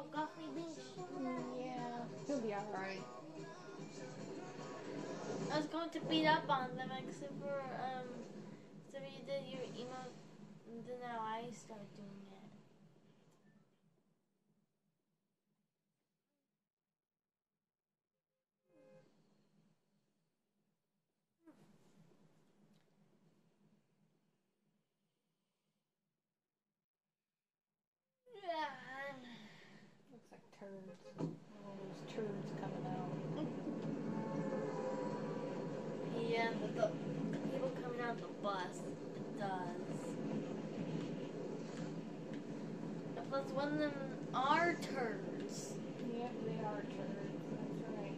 Oh, Guffy Beach. Yeah, he'll be alright. I was going to beat up on them except for um so you did your emo then now I start doing it. Yeah. Looks like turds. All those turds coming out. Yeah, but the, people coming out the bus, it does. And plus one of them are turds. Yep, they are turds. That's right.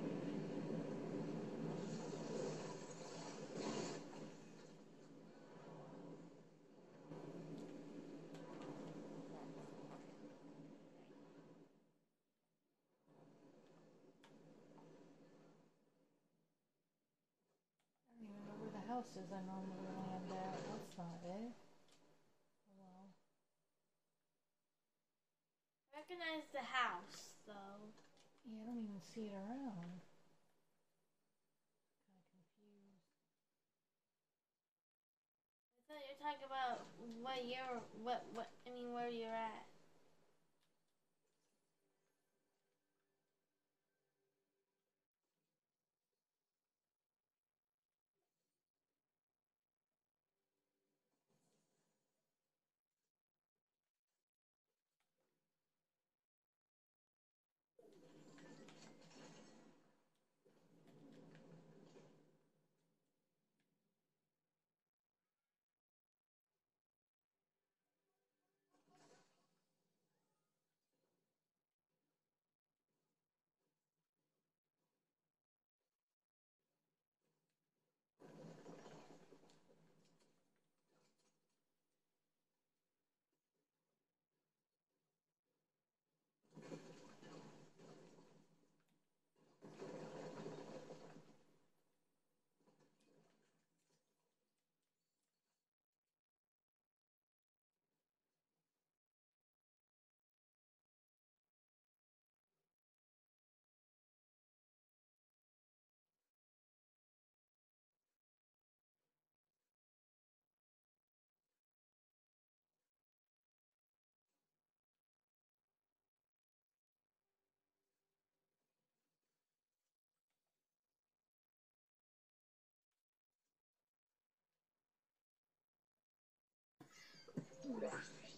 I don't even know where the house is I normally land at. That's not it. Oh well. Recognize the house though. Yeah, I don't even see it around. Kind of confused. I thought you were talking about what you're what what I mean where you're at. Excuse me.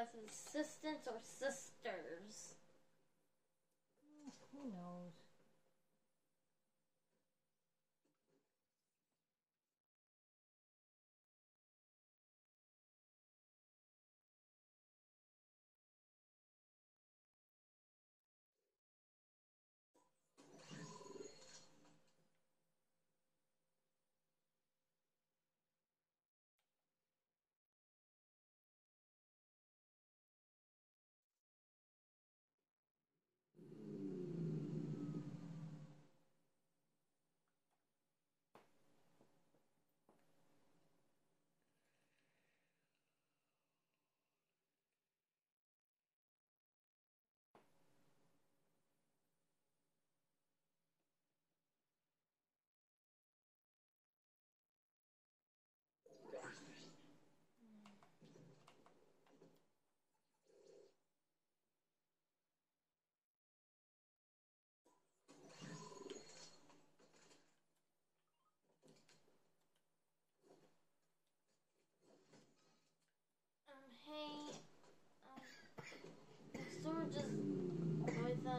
About assistants or sisters. Who knows?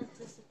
It disappeared.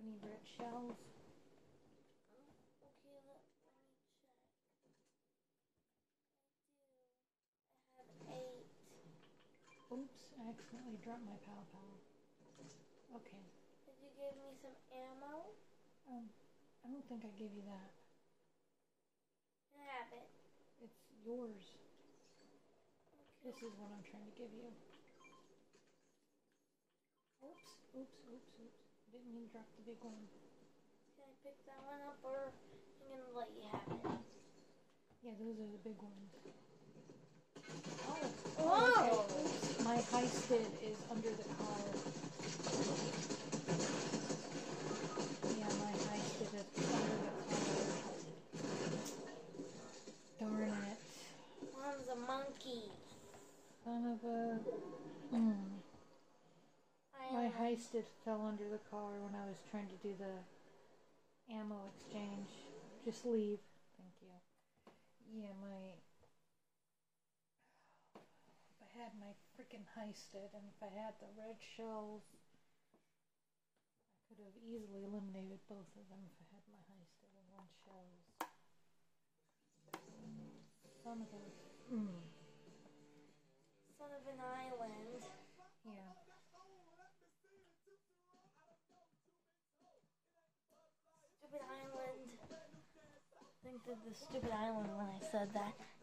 Have any red shells? Okay, let, me check. I do. I have eight. Oops, I accidentally dropped my pow pow. Okay. Did you give me some ammo? Um, I don't think I gave you that. I have it. It's yours. Okay. This is what I'm trying to give you. Oops, oops, oops, oops. Didn't mean to drop the big one. Can I pick that one up or I'm gonna let you have it? Yeah, those are the big ones. Oh! okay. Oops, my heisted is under the car. Yeah, my heisted is under the car. Darn it. Mom's a monkey. Son of a. Mm. I My heisted fell under the car when I was trying to do the ammo exchange. Just leave. Thank you. Yeah, my. If I had my freaking heisted and if I had the red shells, I could have easily eliminated both of them if I had my heisted and one shells. Son of a. Mm. Son of an island. That the stupid island when I said that.